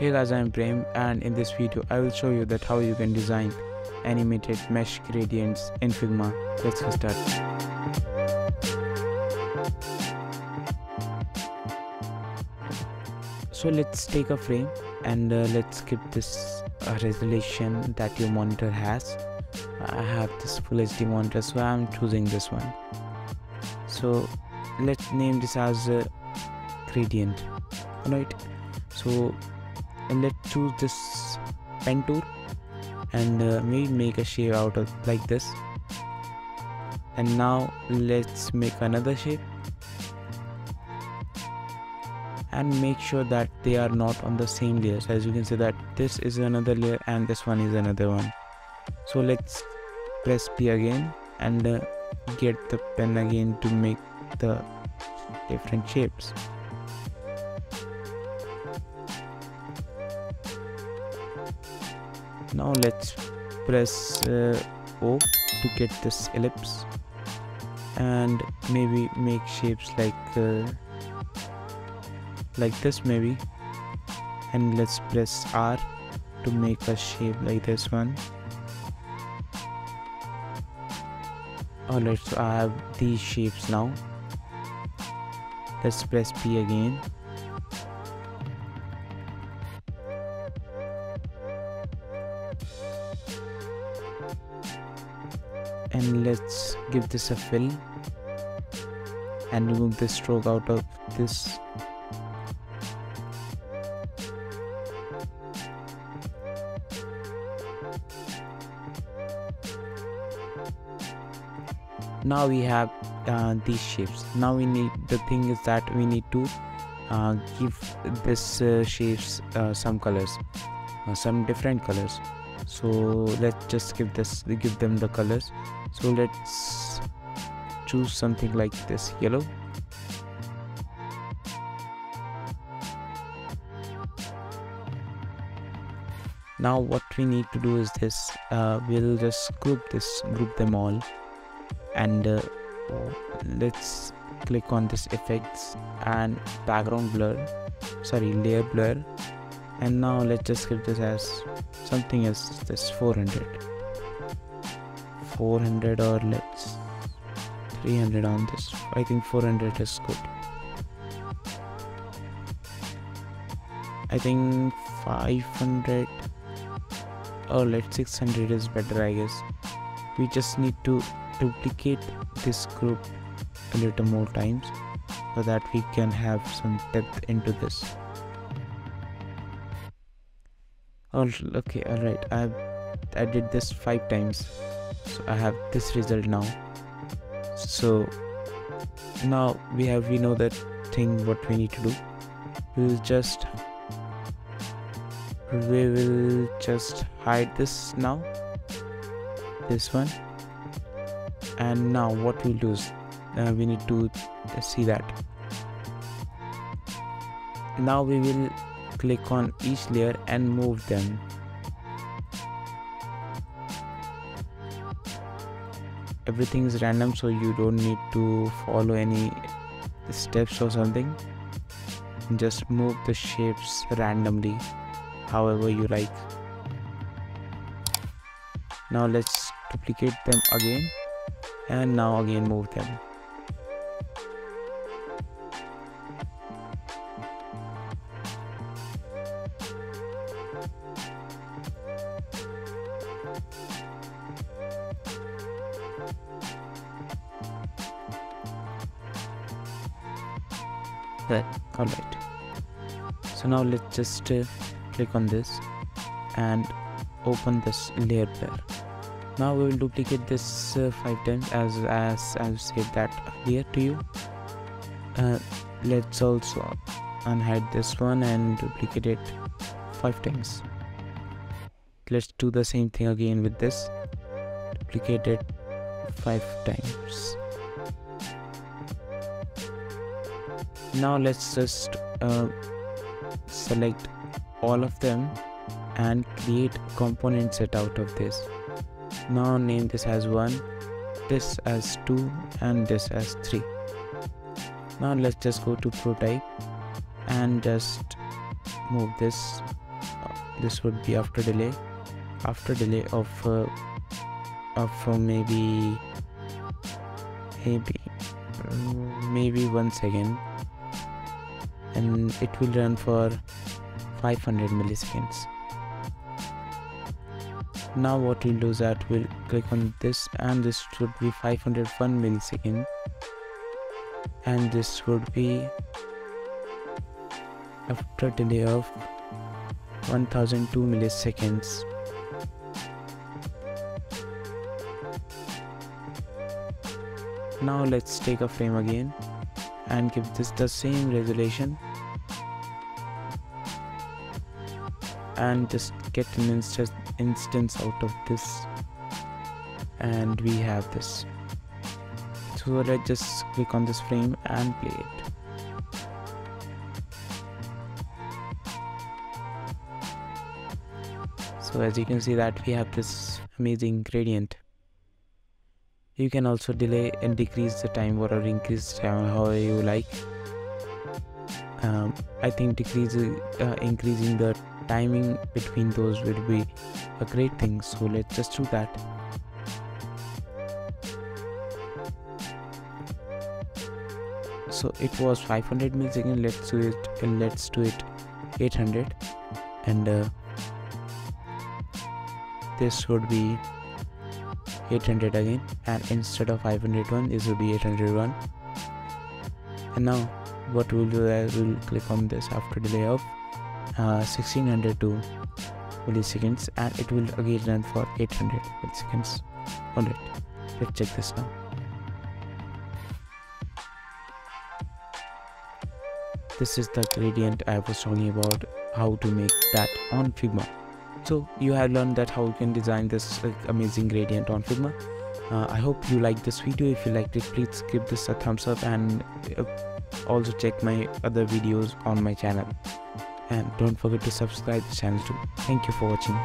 Hey guys, I'm Prem and in this video I will show you that how you can design animated mesh gradients in Figma. Let's get started. So let's take a frame and uh, let's give this a resolution that your monitor has. I have this full HD monitor so I'm choosing this one. So let's name this as a gradient. Alright. So let's choose this pen tool and uh, maybe make a shape out of like this. And now let's make another shape and make sure that they are not on the same layers. As you can see that this is another layer and this one is another one. So let's press P again and uh, get the pen again to make the different shapes now let's press uh, O to get this ellipse. And maybe make shapes like uh, like this maybe. And let's press R to make a shape like this one. Alright so I have these shapes now. Let's press P again and let's give this a fill. And remove the stroke out of this. Now we have uh, these shapes. Now we need the thing is that we need to uh, give this uh, shapes uh, some colors uh, some different colors so let's just give this we give them the colors. So let's choose something like this yellow. Now what we need to do is this uh, we'll just group this group them all. And uh, let's click on this effects and background blur sorry layer blur and now let's just give this as something as this 400 400 or let's 300 on this. I think 400 is good. I think 500 or let's 600 is better i guess. We just need to duplicate this group a little more times so that we can have some depth into this oh okay all right. I i did this five times. So i have this result now. So now we have we know that thing what we need to do. We will just we will just hide this now. This one. And now what we'll do is uh, we need to see that. Now we will click on each layer and move them. Everything is random so you don't need to follow any steps or something. Just move the shapes randomly however you like. Now let's duplicate them again and now again move them Good. alright so now let's just uh, click on this and open this layer pair now we will duplicate this uh, five times as as I've said that earlier to you. Uh, let's also unhide this one and duplicate it five times. Let's do the same thing again with this. Duplicate it five times now let's just uh, select all of them and create component set out of this. Now name this as 1 this as 2 and this as 3 now let's just go to prototype and just move this. This would be after delay. After delay of uh, of uh, maybe maybe maybe one second and it will run for 500 milliseconds. Now what we'll do is that we'll click on this and this should be 501 millisecond. And this would be after delay of 1002 milliseconds. Now let's take a frame again and give this the same resolution. And just get an instance instance out of this. And we have this. So let's just click on this frame and play it. So as you can see that we have this amazing gradient you can also delay and decrease the time or increase time however you like. Um, I think decreasing uh, increasing the timing between those would be a great thing. So let's just do that. So it was 500 milliseconds. Let's do it and let's do it 800 and uh, this would be 800 again and instead of 501 this will be 801 and now what we'll do is we'll click on this after delay of uh, 1602 milliseconds and it will again run for 800 milliseconds alright let's check this now. This is the gradient I was talking about how to make that on Figma so you have learned that how you can design this like, amazing gradient on Figma. Uh, I hope you liked this video. If you liked it please give this a thumbs up and uh, also check my other videos on my channel. And don't forget to subscribe the channel too. Thank you for watching